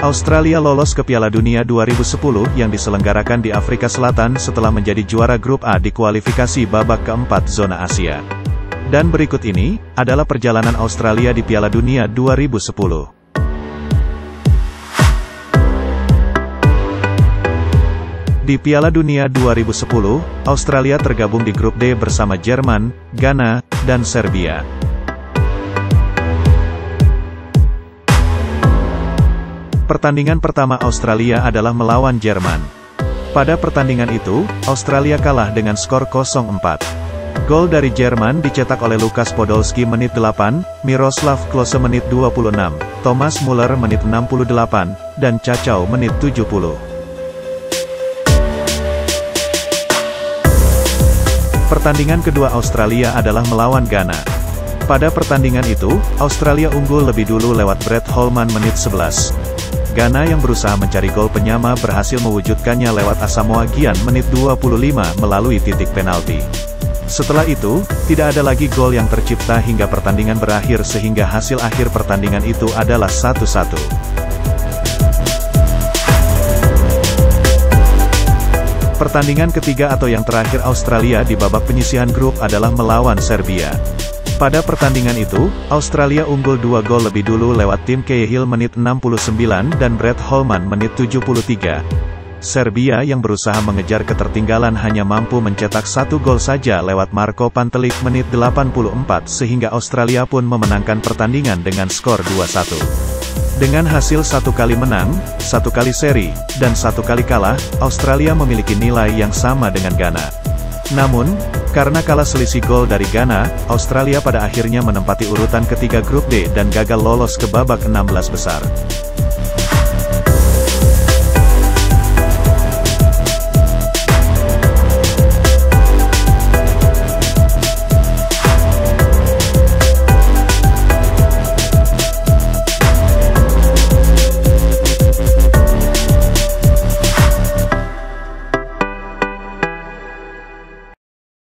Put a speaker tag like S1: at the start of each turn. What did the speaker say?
S1: Australia lolos ke Piala Dunia 2010 yang diselenggarakan di Afrika Selatan setelah menjadi juara grup A di kualifikasi babak keempat zona Asia. Dan berikut ini, adalah perjalanan Australia di Piala Dunia 2010. Di Piala Dunia 2010, Australia tergabung di grup D bersama Jerman, Ghana, dan Serbia. Pertandingan pertama Australia adalah melawan Jerman. Pada pertandingan itu, Australia kalah dengan skor 0-4. Gol dari Jerman dicetak oleh Lukas Podolski menit 8, Miroslav Klose menit 26, Thomas Muller menit 68, dan Cacau menit 70. Pertandingan kedua Australia adalah melawan Ghana. Pada pertandingan itu, Australia unggul lebih dulu lewat Brett Holman menit 11. Ghana yang berusaha mencari gol penyama berhasil mewujudkannya lewat Asamoah Gyan menit 25 melalui titik penalti. Setelah itu, tidak ada lagi gol yang tercipta hingga pertandingan berakhir sehingga hasil akhir pertandingan itu adalah 1-1. Pertandingan ketiga atau yang terakhir Australia di babak penyisihan grup adalah melawan Serbia. Pada pertandingan itu, Australia unggul dua gol lebih dulu lewat tim Cahill menit 69 dan Brett Holman menit 73. Serbia yang berusaha mengejar ketertinggalan hanya mampu mencetak satu gol saja lewat Marco Pantelik menit 84 sehingga Australia pun memenangkan pertandingan dengan skor 2-1. Dengan hasil satu kali menang, satu kali seri, dan satu kali kalah, Australia memiliki nilai yang sama dengan Ghana. Namun, karena kalah selisih gol dari Ghana, Australia pada akhirnya menempati urutan ketiga grup D dan gagal lolos ke babak 16 besar.